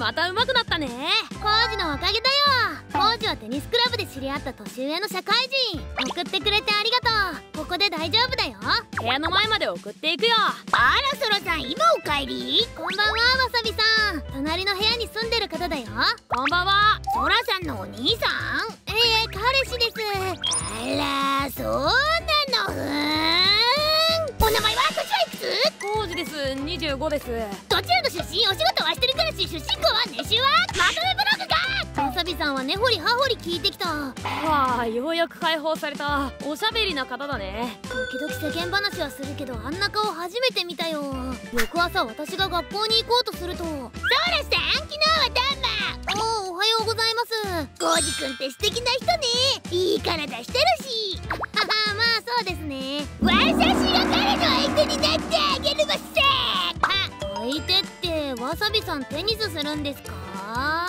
また上手くなったね。コージのおかげだよ。コージはテニスクラブで知り合った年上の社会人。送ってくれてありがとう。ここで大丈夫だよ。部屋の前まで送っていくよ。あらそらさん今お帰り？こんばんはわさびさん。隣の部屋に住んでる方だよ。こんばんは。そらさんのお兄さん？ええ彼氏です。あらそう25です。どちらの出身お仕事はしてるからし出身校は年収はまとめブログか。わさびさんは根掘り葉掘り聞いてきた。わあようやく解放された。おしゃべりな方だね。時々世間話はするけどあんな顔初めて見たよ。翌朝私が学校に行こうとすると。そらさん昨日はどうもおおはようございます。コウジくんって素敵な人ね。いい体してるし。ははまあそうですね。私が彼の相手になってあげるわせ相手ってわさびさんテニスするんですか？あ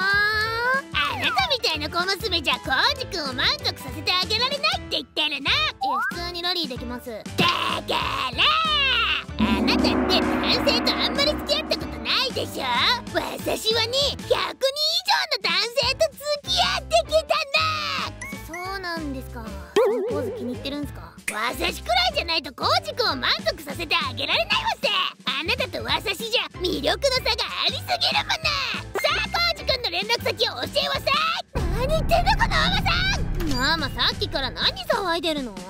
なたみたいな小娘じゃコウジくんを満足させてあげられないって言ってるな。いや普通にラリーできます。だからあなたって男性とあんまり付き合ったことないでしょ？私はね100人以上の男性と付き合ってきたんだそうなんですか。ポーズ気に入ってるんすか？私くらいじゃないとコウジくんを満足させてあげられないわせあなたと私じゃ魅力の差がありすぎるものさあコウジくんの連絡先を教えわせ。何言ってんのこのおばさん。ママさっきから何騒いでるの？こ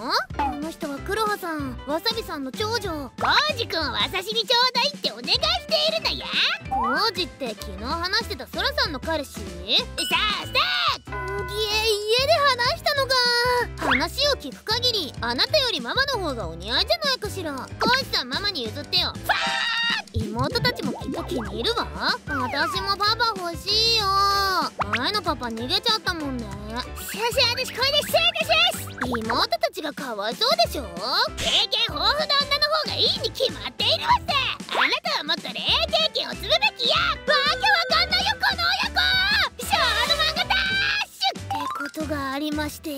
の人は黒羽さんわさびさんの長女コウジくんを私にちょうだいってお願いしているのや。コウジって昨日話してたソラさんの彼氏？さあさあ家家で話したのか話を聞く限りあなたよりママの方がお似合いじゃないかしら。コウジさんママに譲ってよ。ファー妹たちもきっと気に入るわ。私もパパ欲しいよ。前のパパ逃げちゃったもんね。しゃし私これで失礼です妹たちがかわいそうでしょ経験豊富な女の方がいいに決まっているわせあなたはもっと恋愛経験を積むべきやまして。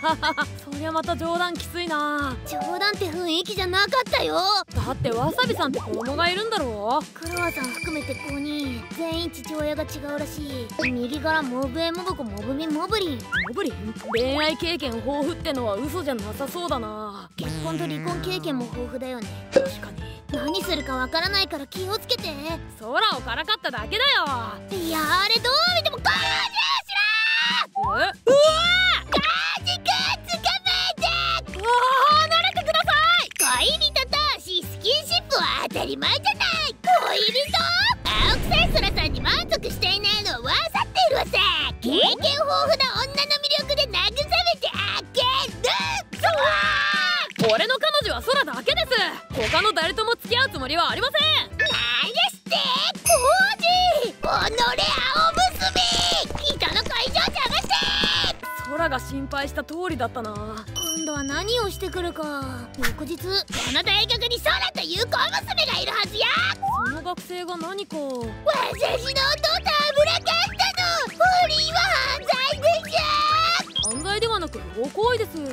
はははそりゃまた冗談きついな。冗談って雰囲気じゃなかったよ。だってわさびさんって子供がいるんだろ黒羽さん含めて5人。全員父親が違うらしい。右からモブエモブコモブミモブリン。モブリン？恋愛経験豊富ってのは嘘じゃなさそうだな。結婚と離婚経験も豊富だよね。確かに。何するかわからないから気をつけて。空をからかっただけだよ。いやあれどう見てもゴ他の誰とも付き合うつもりはありません何ですってコージ己青娘人の会場邪魔して空が心配した通りだったな。今度は何をしてくるか。翌日この大学に空という小娘。がいるはずやその学生が何か私の弟と油かったの不倫は犯罪でしょ犯罪ではなく不法行為ですや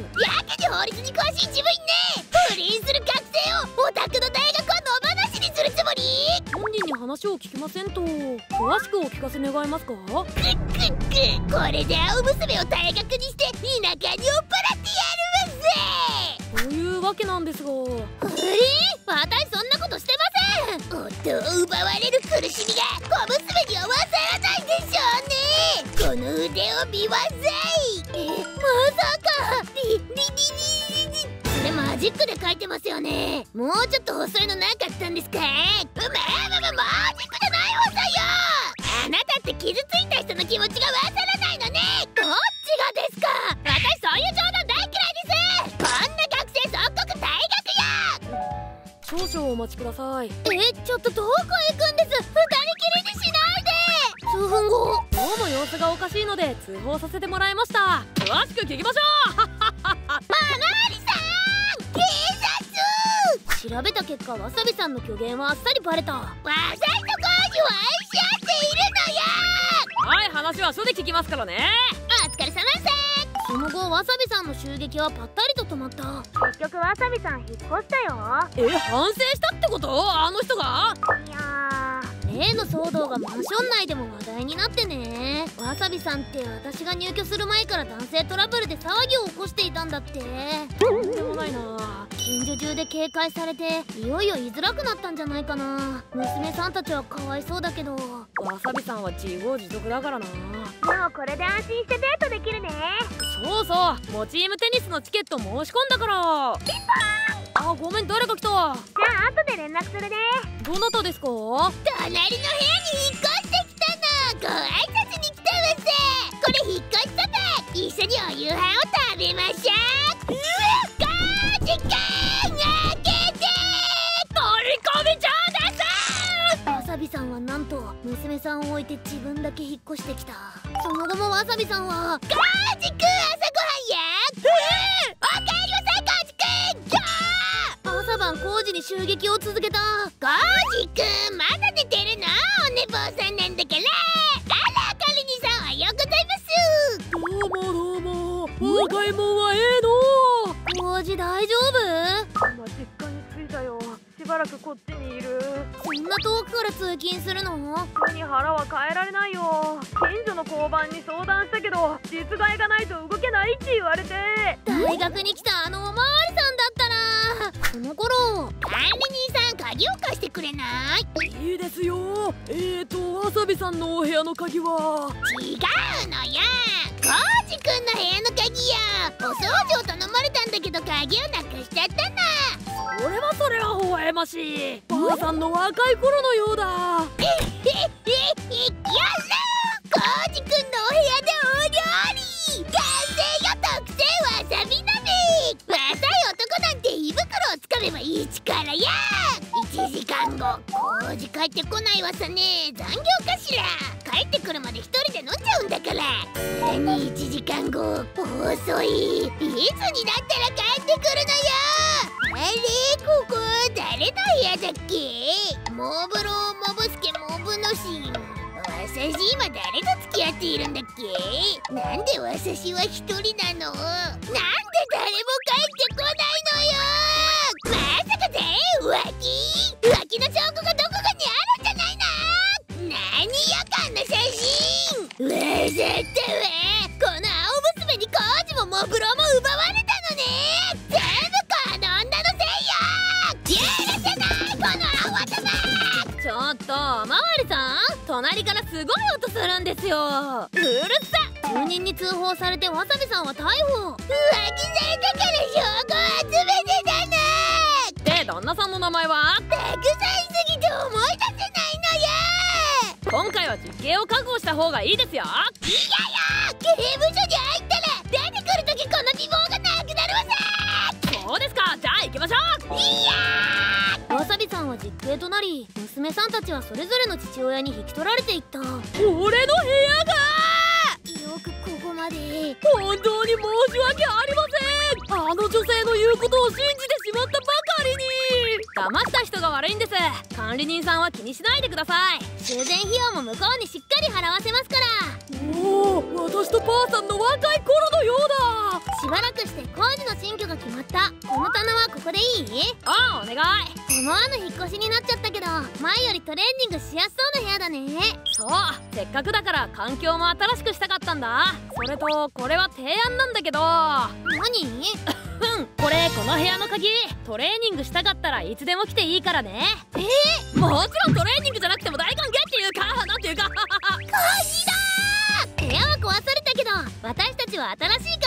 けに法律に詳しい自分ね不倫する学生をオタクの大学を野放しにするつもり？本人に話を聞きませんと詳しくお聞かせ願えますか？これで青娘を大学にして田舎に追っ払ってやるわぜ！そういうわけなんですが。不倫私そんなことしてません。夫を奪われる苦しみが小娘にはわからないでしょうね。この腕を見わぜいジックで書いてますよね。もうちょっと細いのなかったんですか？うまままマジックじゃないわさよ！あなたって傷ついた人の気持ちがわからないのね。どっちがですか？私そういう冗談大嫌いです。こんな学生即刻退学や！少々お待ちください。えちょっとどこへ行くんです？二人きりにしないで！数分後どうも様子がおかしいので通報させてもらいました。詳しく聞きましょう。ママリさん警察調べた結果わさびさんの虚言はあっさりバレた。私とコージは愛し合っているのよ。はい話は署で聞きますからね。お疲れ様です。その後わさびさんの襲撃はぱったりと止まった。結局わさびさん引っ越したよ。え反省したってこと？あの人が？いやー例の騒動がマンション内でも話題になってね。わさびさんって私が入居する前から男性トラブルで騒ぎを起こしていたんだって。とんでもないな。近所中で警戒されていよいよ居づらくなったんじゃないかな。娘さんたちはかわいそうだけど。わさびさんは自業自得だからな。これで安心してデートできるね。そうそう。もうチームテニスのチケット申し込んだから。あごめん。誰か来た。じゃあ後で連絡するねどなたですか？隣の部屋に引っ越してきたの。ご挨拶に来たわせこれ引っ越しそば一緒にお夕飯を食べましょう。うわガージ君開けて取り込みちゃうですわさびさんはなんと娘さんを置いて自分だけ引っ越してきたその後もわさびさんはガージ君朝ごはんやえー、に襲撃を続けたガージ君。まだ寝てるの？お寝坊さんなんだから。あらカリニさんおはようございます。どうもどうもお買い物はええの？工事大丈夫？今実家に着いたよ。しばらくこっちにいる。そんな遠くから通勤するの？急に腹は変えられないよ。近所の交番に相談したけど実害がないと動けないって言われて。大学に来たあのおまえーとわさびさんのお部屋の鍵は？違うのよ。コージくんの部屋の鍵よ。お掃除を頼まれたんだけど鍵をなくしちゃったの。それはそれは微笑ましい。ばあさんの若い頃のようだ。やろコージくんのお部屋でお料理。完成よ特製わさび鍋。若い男なんて胃袋をつかめば一からや1時間後コージ帰ってこないわさね。残業かしら。帰ってくるまで一人で飲んじゃうんだから。さらに1時間後遅い。いつになったら帰ってくるのよ。あれここ誰の部屋だっけ？モーブローモブスケモブノシン私今誰と付き合っているんだっけ？なんで私は一人なの？なんで誰も帰わざとわこの青娘にコージもモブロも奪われたのね全部この女のせいよ許せないこの青玉ちょっとおまわりさん隣からすごい音するんですようるさ住人に通報されてわさびさんは逮捕浮気されたから証拠を集めてたので旦那さんの名前は？今回は実刑を覚悟した方がいいですよ。のよいやよ刑務所に入ったら出てくるときこの希望がなくなるわさ。そうですか。じゃあ行きましょう。いやわさびさんは実刑となり娘さんたちはそれぞれの父親に引き取られていった。俺の部屋が。よくここまで。本当に申し訳ありません。あの女性の言うことを信じてしまった騙した人が悪いんです。管理人さんは気にしないでください。修繕費用も向こうにしっかり払わせますから。おお私とばあさんの若い頃のようだ。しばらくして工事の新居が決まった。この棚はここでいい？ああお願い。思わぬ引っ越しになっちゃったけど前よりトレーニングしやすそうな部屋だね。そうせっかくだから環境も新しくしたかったんだ。それとこれは提案なんだけど。何？うんこれこの部屋の鍵トレーニングしたかったらいつでも来ていいからね。えもちろんトレーニングじゃなくても大歓迎っていうか。なんていうか鍵だ部屋は壊されたけど私たちは新しい